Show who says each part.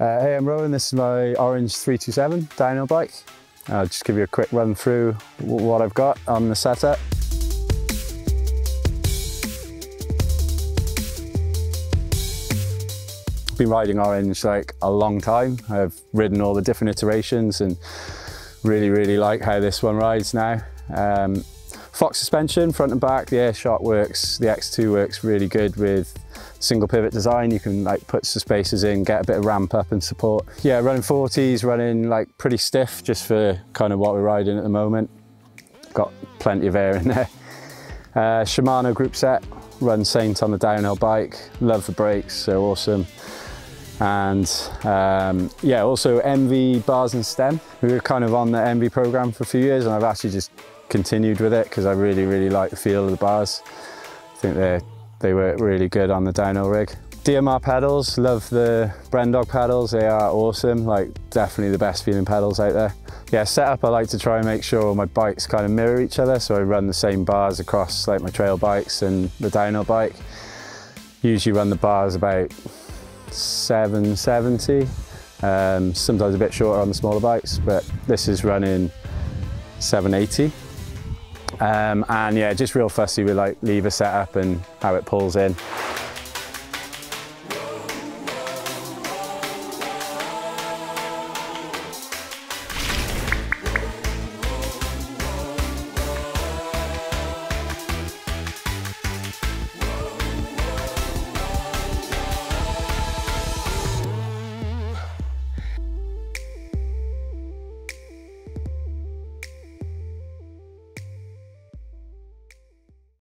Speaker 1: Uh, hey, I'm Rowan. This is my Orange 327 dyno bike. I'll just give you a quick run through what I've got on the setup. been riding Orange like a long time. I've ridden all the different iterations and really, really like how this one rides now. Um, Fox suspension, front and back, the air shock works, the X2 works really good with single pivot design. You can like put some spacers in, get a bit of ramp up and support. Yeah, running 40s, running like pretty stiff just for kind of what we're riding at the moment. Got plenty of air in there. Uh, Shimano group set, run Saint on the downhill bike. Love the brakes, they're awesome. And um, yeah, also ENVE bars and stem. We were kind of on the ENVE program for a few years and I've actually just continued with it because I really, really like the feel of the bars. I think they they work really good on the dyno rig. DMR pedals, love the Brendog pedals, they are awesome, like definitely the best feeling pedals out there. Yeah, setup I like to try and make sure my bikes kind of mirror each other, so I run the same bars across like my trail bikes and the dyno bike. Usually run the bars about 770, um, sometimes a bit shorter on the smaller bikes, but this is running 780. Um, and yeah, just real fussy with like lever setup and how it pulls in.